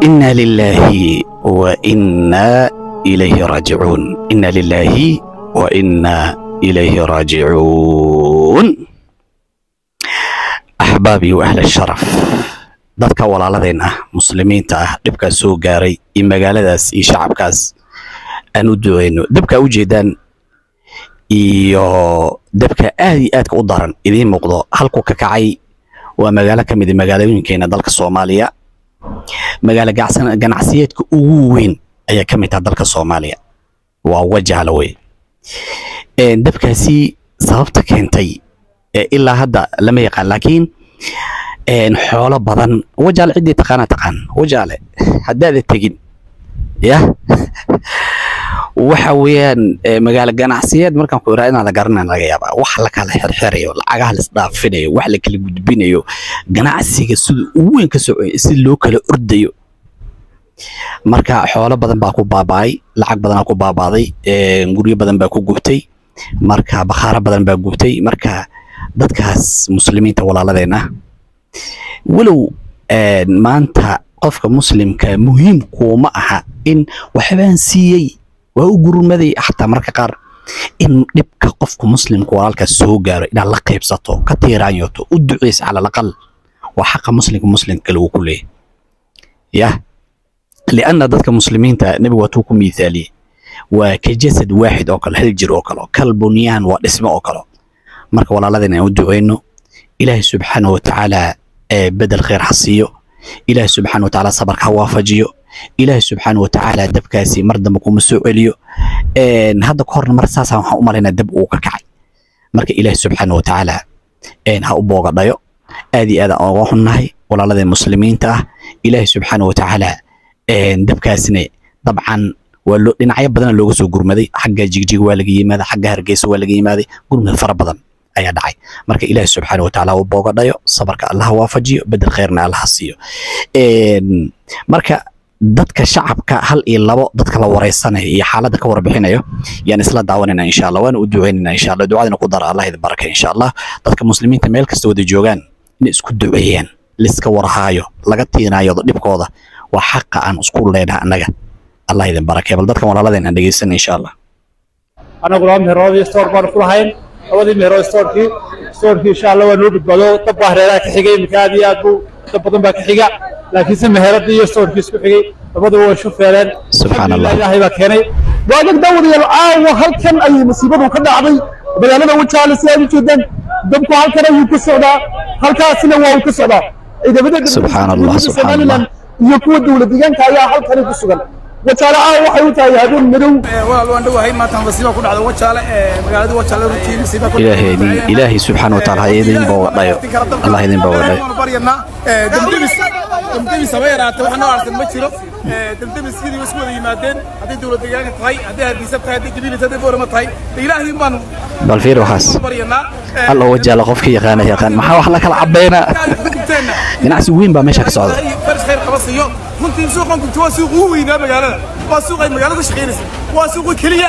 inaa lilaahi wa innaa ilayhi raajicuun inaa lilaahi wa innaa ilayhi raajicuun axbaabi wa ahla sharaf. Dadka walaaladeen ah muslimiinta ah dhibkaas soo gaaray iyo magaaladaas iyo shacabkaas aan u duceyno dabkaa u jeedaan iyo dabka aad iyo aadka u daran idiin muuqdo halkuu ka kacay waa magaalo ka mid ah magaalooyinkeena dalka soomaaliya magaalo ganacsiyeedka ugu weyn ayaa ka mid taha dalka soomaaliya. Waa wajahala wey dabkaasi sababta keentay ee ilaa hadda lama yaqaan laakiin xoolo badan wajaale ciddii taqaana taqaan wajaale haddaada tegin yah waxa weeyaan ee, magaalo ganacsiyeed markaan ku iraa inaada garanaan laga yaabaa. Wax la kala xirxirayo lacagaha la isdhaafinayo wax la kala gudbinayo ganacsiga sida ugu weyn ka socoyo si loo kala ordayo. Marka xoolo badan baa ku baaba'ay lacag badanaa ku baaba'day ee, guryo badan baa ku gubtay marka bakhaaro badan baa gubtay marka dadkaas muslimiinta walaaladeen ah walow een, maanta qofka muslimka muhiimkuuma aha in waxbaan siiyey waa u gurmaday xataa marka qaar in dhibka qofka muslimka walaalkaas soo gaaro inaad la qaybsato ka tiiraanyoto u duceysa cala alaqal waa xaqa muslimka muslimka kale uu ku leeyahay yah lianna dadka muslimiinta nebigu waatuu ku miithaaliyey. Waa ka jasad waaxid oo kale hal jir oo kale kal bunyaan waa dhismo oo kale. Marka walaaladeen aan u duceyno ilaahay subxaanahu watacaala bedel khayr ha siiyo. Ilaahay subxaanahu watacaala sabarka ha waafajiyo ilaahay subxaanahu watacaala dabkaasi mar dambe kuma soo celiyo. Hadda ka horna mar saasaan waxaan u malaynaa dab uu ka kacay. Marka ilaahay subxaanahu watacaala ha u boogadhayo aad iyo aad aan uga xunnahay walaaladeen muslimiinta ah. Ilaahay subxaanahu watacaala een, dabkaasina dabcan waa loo dhinacyo badan looga soo gurmaday. Xagga jigjig waa laga yimaaday xagga hargeysa waa laga yimaaday. Gurmad fara badan ayaa dhacay. Marka ilaahi subxaana watacaala u boogadhayo sabarka allaha waafajiyo bedel khayrna allaha siiyo. Marka dadka shacabka hal iyo labo dadka la wareysanayo iyo xaaladda ka warbixinayo yaan isla daawanayna insha allah waana u duceynayna insha ducadina ku dara allah idin baraka insha dadka muslimiinta meel kasta wada joogaan inay isku duceeyaan liska warhaayo laga tiinaayodo dhibkooda waa xaqa aan isku leenahay annaga. Allah idin barakee bal dadkan walaaladeen aan dhegeysan insha allah anagu laba meherood iyo stoor baan ku labadii meherood stoorkii stoorkii insha waa noo badbaado dab baa hareeraha ka xigay iminka aad iyo aad buu dab badan baa ka xiga laakiinse meheradii iyo stoorkii isku xigay labaduba way shufeeleen Subxaan Allah. ilaahay baa keenay waagag daawadayaal caawa halkan ayay masiibadu ka dhacday magaalada wajaale si aad u jeedaan dabku halkan ayuu ka socdaa halkaasina waa uu ka socdaa ciidamada Subxaan Allah, subxaan Somaliland iyo kuwa dowlad deegaanka ayaa halkani ku sugan wajaale caawa waxay u tahay habeen madow walaal waan dhowahay maanta masiiba ku dhacda wajaale magaalada wajaale runtii masiiba ku ilaahay ilaahay subxaana watacaala ha idin boogadhayo allah idin boogadhayo baryana damdemis haba yaraatee wax noo arsan ma jiro. Damdemis sidii isku wada yimaadeen. Hadday dowlad deegaanka tahay hadday hargeysa tahay hadday gabiilis hadday boorama tahay de ilaahay baan bal fiir waxaas. baryanaa alla wajaala qofka yaqaana yaqaan maxaa wax la kala cabeynaa ganacsi weyn baa meesha ka socda. Faris khayr qaba siiyo. Runtii suuqan gubta waa suuq ugu weynaa magaalada. Waa suuq ay magaalada ka shaqaynaysa waa suuqa keliya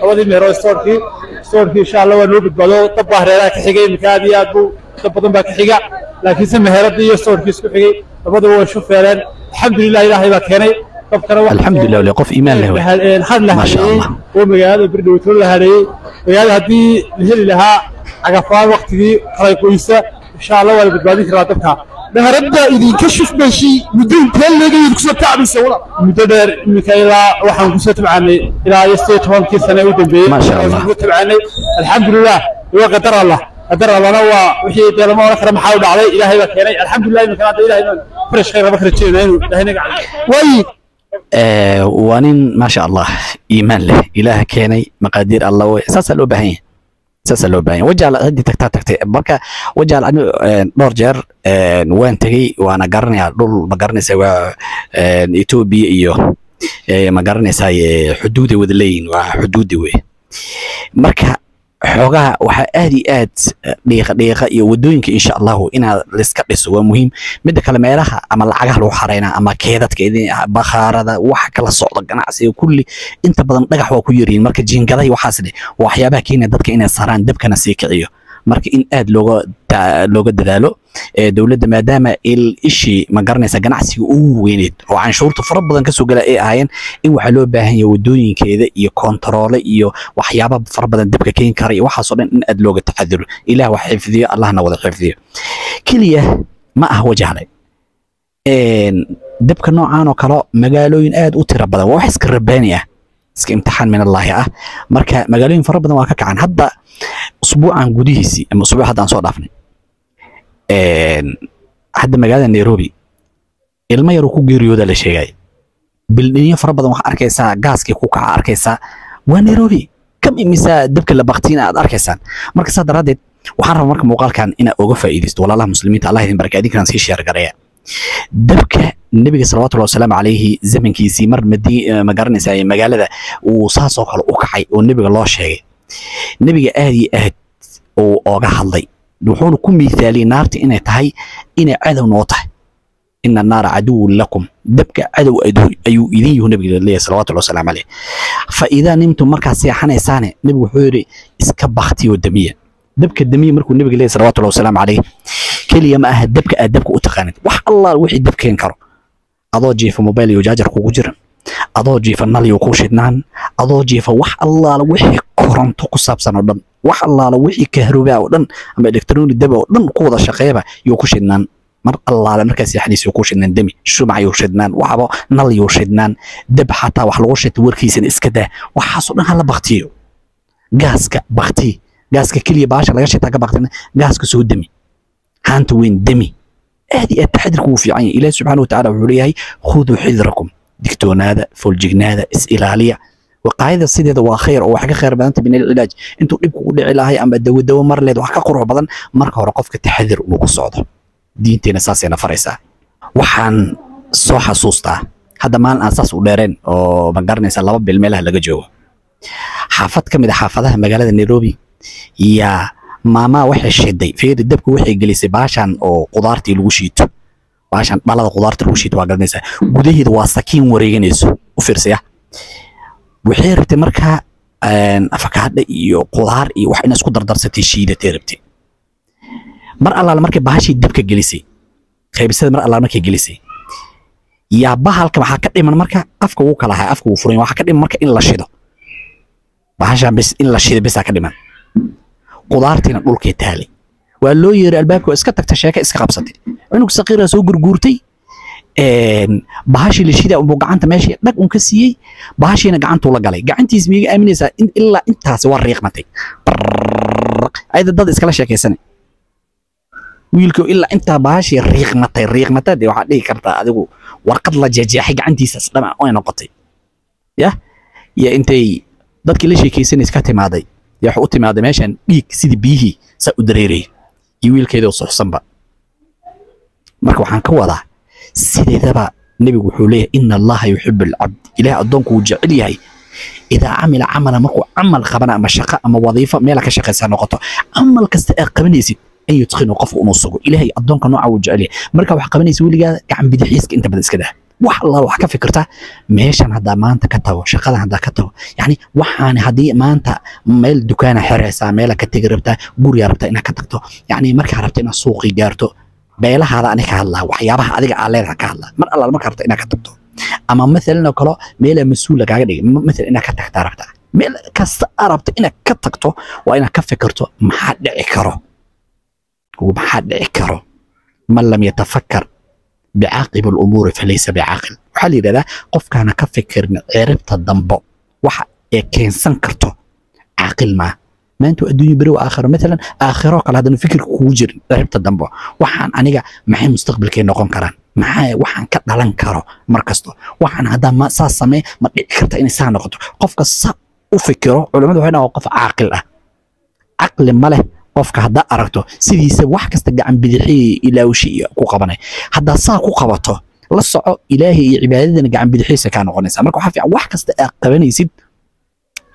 labadii meherood stoorkii stoorkii insha allah waa noo badbaado dab baa hareeraha ka xigay iminka aad iyo aad buu dab badan baa ka xiga. Laakiinse meheradii iyo stoorkii isku xigay labaduba way shufeeleen alxamdulilah ilaahay baa keenay. Alxamdulilah wali qof iimaan leh had la Ma sha hadeeyey oo magaalada birdhowtoo la hadeeyey magaalada haddii la heli lahaa cagafaan waktigii kala qoysa insha allah waa la badbaadin karaa dabka بهربا إذا كشف بشي مدين تل لقي يكسر كعب السولة مدبر مكيلا وحن كسر تبعني. إلى يستيت هون كيس أنا ويدم بي؟ ما شاء الله. تبعني. الحمد لله. وقدر الله. قدر الله. نوى وحي تلا ما رخر محاول عليه إلى هيك يعني الحمد لله. من إلى هنا فرش خير بخر تشين هنا هنا وي. آه وانين ما شاء الله. إيمان له. إله كيني مقدير الله. وإحساس الأبهين saasaa loo yahay. Wajaal haddii tagtaa tagtay marka wajaal ani dhowr jeer waan tegey waana garanayaa dhul ma garanaysa waa etoobiya iyo ma garanaysaa xuduuday wada leeyihiin waa xuduudi wey marka xoogaha waxaa aad iyo aad eh, dhiiqa dhiiqa iyo waddooyinka insha allahu inaad liska dhiso waa muhiim. Midda kale meelaha ama lacagaha lagu xaraynaa ama keedadka ah, bakhaarada waxa kala socda ganacsiga kulli inta badan dhagax waa ku yaryihin marka jiingadahi waxaas dheh waa waxyaabaha keenaya dadka inay saraan dabkana sii kiciyo marka in aad looga dadaalo dowladda maadaama ishii ma garanaysa ganacsiga ugu weyneed oo canshuurta fara badan ka soo gala ay ahaayeen in waxaa loo baahan yahay wadooyinkeeda iyo kontaroole iyo waxyaaba fara badan dabka keeni kara iyo waxaasoo dhan in aad looga taxadiro ilaah wax xifdiyo allahna wada xifdiyo. Keliya ma ah wajahle een, dabka noocaan oo kale magaalooyin aad u tira badan waa wax iska rabaani ah iska imtixaan min allaahi ah. Marka magaalooyin fara badan waa ka kacan hadda usbuucan gudihiisii ama usbuuc haddaan soo dhaafnay hadda magaalada nairobi ilmo yar uu ku geeriyooda la sheegay. Bildhinyo fara badan waxaa arkaysaa gaaskii ku kaca arkaysaa waa nairobi. Kam imisa dabka la baktiina aad arkaysaan? Marka saa daraaddeed waxaan rabaa marka muuqaalkan inaad oga faa'iidaysto. Walaalaha muslimiinta allah idin baraka sii sheer dabka nebiga salawatullahi wasalaamu calayhi zamankiisii mar madi ma garanaysaa ee magaalada uu saasoo kale u kacay oo nebiga loo sheegay. Nebiga aad iyo aad uu ooga hadlay. Wuxuuna ku miithaaliyey naarta inay tahay inay cadow noo tahay. Ina annaara caduwun lakum. Dabka cadow ayuu idin yuhu nebiga leeyahay salawatullahi wasalaamu calayh fa idaa nimtum markaad seexanaysaane nebigu wuxuu yidhi iska baktiyo damiya dabka damiya markuu nebiga leeyahay salawatullahi wasalaamu calayh keliya ma aha dabka aad dabka u taqaanid. Wax allaal wixii dab keen karo. Adoo jiifa mobile iyo jaajar kugu jiran. Adoo jiifa nal iyo ku shidnaan. Adoo jiifa wax allaala wixii koronto ku saabsan oo dhan. Wax allaala wixii kahrubaa oo dhan ama electronic daba oo dhan ku wada shaqeeyaba ku shidnaan. Mar allaale markaas yaxdiis yuu ku shidnaan demi shumac yuu shidnaan. Waxba nal yuu shidnaan. Dab xataa wax lagu shito warkiisana iska daa. Waxaasoo dhan hala baktiyo gaaska bakti gaaska keliya baasha laga shitaa ka baktina gaaska soo demi haanta weyn demi aad iyo aad taxadirku wuu fiican yahay ilaahi subxaana watacaala wuxuu leeyahay khuduu xidrakum digtoonaada foljignaada is ilaaliya waqaayada sideeda waa khayr oo wax ka khayr badanta min alcilaaj intuu dhibku u dhici lahay ama dawo mar leed wax ka qurux badan marka hore qofka taxadir uu ku socdo diinteena saasayna faraysaa waxaan soo xasuustaa hadda maalin aan saas u dheereen oo ma garanaysa laba bil meelaha laga joogo xaafad ka mid a xaafadaha magaalada nairobi yaa maamaa waxay shiday feeri dabka waxay gelisay baashan oo qudaartii lagu shiito. Baashan dhalada qudaarta lagu shiito waa garanaysaa gudaheeda waa sakiin wareeganayso. U fiirsaya waxay rabtay markaa afakaadho iyo qudaar iyo wax ina isku dardarsatay shiidatay rabtay. Mar allaale markay bahashii dabka gelisay qaybisada mar allaale markay gelisay yaa bahalka waxaa ka dhiman marka afka wuu kala ahaa afka wuu furan waxaa ka dhiman marka in la shido. Bahashan bis in la shido bisaa ka dhiman qudaartiina dhulkay taalay waa loo yeeray albaabka waa iska tagta sheeka iska qabsatay. Cunug saqiira soo gurguurtay bahashii la shida unbuu gacanta meeshii dhag un ka siiyey bahashiina gacantuu la galay. Gacantiis miiga aaminaysaa in ilaa intaasi waa riiqmatay. Ayada dad iskala sheekaysanay wiilkii ilaa intaa bahashii riiqmatay riiqmatay dee waxaad dhihi kartaa adigu warqad la jeexjeexay gacantiisas dhama ay noqotay yah iyo intay dadkii la sheekaysanaysa ka timaaday yaa wuxuu u timaaday meeshan dhiig sidii biyihii saa u dareerayay iyo wiilkeedoo suxsanba. Marka waxaan ka wadaa sideedaba nebigu wuxuu leeyahay ina allaha yuxibu alcabd ilaah addoonku wuu jecel yahay. Idaa camila camalan markuu camal qabana ama shaqo ama wadiifo meela ka shaqaysa ha noqoto camal kasta aad qabanaysid an yutqinu qofka inuu sugo. Ilaahay addoonka nooca wuu jecel yahay. Marka wax qabanaysa weligaa gacan bidixiiska inta badan iska wax allaal wax ka fikirta meeshan haddaa maanta ka tago shaqadan haddaa ka tago yani waxaan haddii maanta meel dukaana xeraysaa meela ka tegi rabtaa gurigaa rabtaa inaad ka tagto yani markaa rabta inaad suuqii gaarto beelahaada ani ka hadlaa waxyaabaha adiga aa leedaha ka hadlaa mar allaal markaa rabta inaad ka tagto. Ama maalan oo kale meelaa mas'uul lagaaga dhigay ma- maalan inaad ka tagtaa rabtaa meel kasta aa rabta inaad ka tagto waa inaad ka fikirto maxaa dhici karo? Maxaa dhici karo? Man lam yatafakkar bicaaqib alumuuri falaysa bicaaqil waxaa la yidhahdaa qofkaana ka fikirin ciribta dambo waxa ee keensan karto caaqil maa maanta waa adduunyo beri waa aakhiro maalan aakhiroo kale haddana fikirka kugu jirin ciribta dambo waxaan aniga maxay mustaqbalkay noqon karaan maxaa waxaan ka dhalan karo mar kasto waxaan haddaa ma saa samee ma dhici karta inay saa noqoto qofka sa u fikiro culimmadu waxay dhahaan waa qof caaqil qofka haddaa aragto sidiisa wax kasta gacan bidixii ilaawshi ku qabanay. Haddaa saa ku qabato la soco ilaahay iyo cibaadadana gacan bidixaysa kaa noqonaysa. Marka waxaa fiican wax kasta aad qabanaysid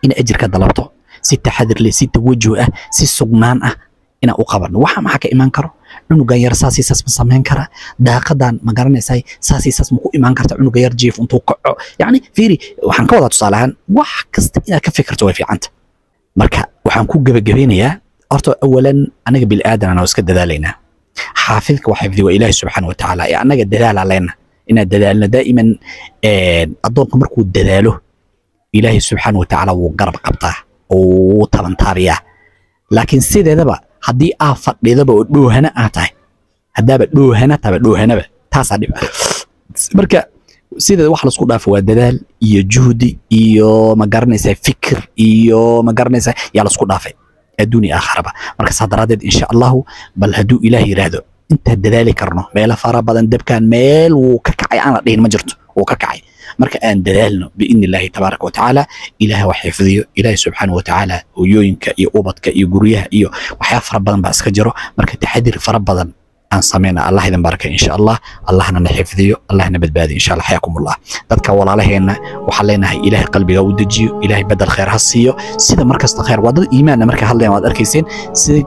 in ajirka dalabto si taxadir leh si tawajuh ah si sugnaan ah inaan u qabanno waxa maxaa ka imaan karo? Cunugan yar saas saas ma samayn karaa daaqadan ma garanaysaa saas saas ma ku imaan karta. Cunuga yar jiif intuu kaco yacni fiiri waxaan ka wadaa tusaale ahaan wax kasta inaad ka fikirto way fiicanta. Marka waxaan ku gebagabeynayaa horta awalan anaga bilaadan anoo iska dadaalaynaa xaafidka waa xifdi waa ilaahi subxaana watacaala ee annaga dadaalaa leenna. Inaan dadaalno daa'iman addoonka markuu dadaalo ilaahi subxaana watacaala wuu garab qabtaa oo wuu tabantaabiyaa laakiin sideedaba haddii aa fadhidaba oo dhoohana aa tahay. Haddaaba dhoohana taba dhoohanaba taasaa dhib marka sideeda wax la isku dhaafo waa dadaal iyo juhdi iyo ma garanaysaa fikir iyo ma garanaysaa yaa la isku dhaafay adduun iyo aakharaba marka saa daraaddeed insha allahu bal hadduu ilaah yidhaahdo intaan dadaali karno meelo fara badan dabkan meel wuu ka kacay aan la dhihin ma jirto wuu ka kacay marka aan dadaalno biidni illaahi tabaaraka watacaala ilaah wax xifdiyo ilaahi subxaana watacaala hooyooyinka iyo ubadka iyo guryaha iyo waxyaa fara badan baa iska jiro marka taxadir fara badan aan sameyna allah idin baraka insha allah allahna na xifdiyo allahna badbaadiyo insha allah xayaakum allah dadka walaalaheenna waxaan leenahay ilaahay qalbiga u dejiyo ilaahay bedel khayr ha siiyo. Sida markasta khayr waa dad iimaanna marka hadlayan waad arkayseen. Sida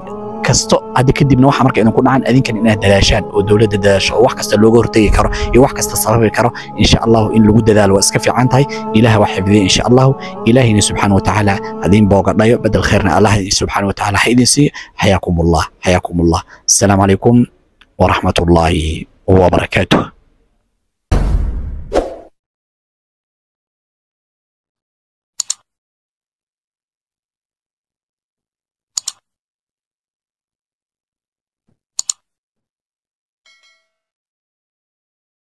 kasto hadda kadibna waxa marka idinku dhacan adinkan inaad dadaashaan oo dowladda dadaasho oo wax kasta looga hortegi karo iyo wax kasta sababi karo insha allahu in lagu dadaalo waa iska fiican tahay. Ilaah waa xifdiya insha allahu ilaahina subxaana watacaala hadiin boogadhayo bedel khayrna allah subxaana watacaala ha idin siiyo. Xayaakum allah xayaakum allah asalaamu calaykum ورحمة الله وبركاته.